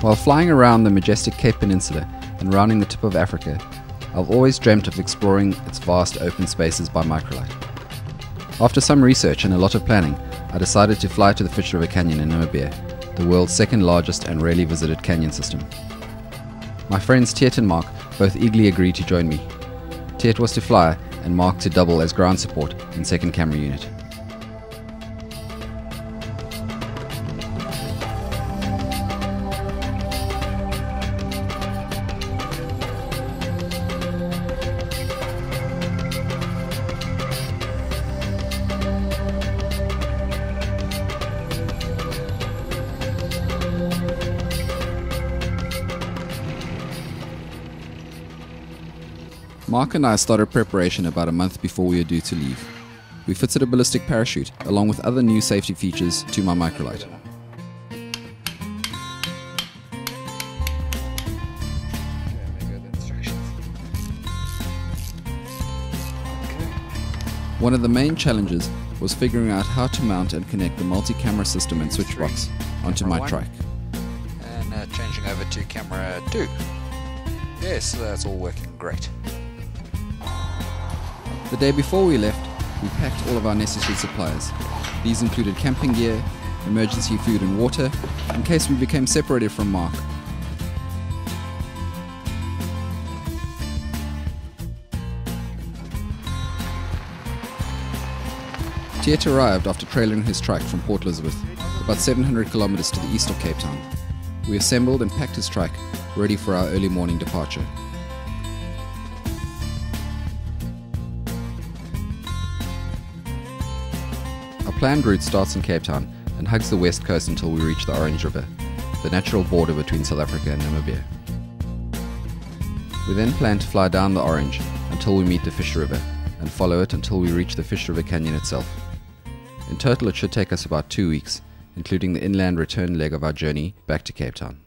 While flying around the majestic Cape Peninsula and rounding the tip of Africa, I've always dreamt of exploring its vast open spaces by microlight. After some research and a lot of planning, I decided to fly to the Fish River Canyon in Namibia, the world's second largest and rarely visited canyon system. My friends Tjeerd and Mark both eagerly agreed to join me. Tjeerd was to fly and Mark to double as ground support and second camera unit. Mark and I started preparation about a month before we were due to leave. We fitted a ballistic parachute along with other new safety features to my microlight. One of the main challenges was figuring out how to mount and connect the multi-camera system and switch box onto my trike. And uh, changing over to camera 2. Yes, that's all working great. The day before we left, we packed all of our necessary supplies. These included camping gear, emergency food and water, in case we became separated from Mark. Tjeerd arrived after trailing his trike from Port Elizabeth, about 700 kilometers to the east of Cape Town. We assembled and packed his trike, ready for our early morning departure. Planned route starts in Cape Town and hugs the west coast until we reach the Orange River, the natural border between South Africa and Namibia. We then plan to fly down the Orange until we meet the Fish River and follow it until we reach the Fish River Canyon itself. In total, it should take us about two weeks, including the inland return leg of our journey back to Cape Town.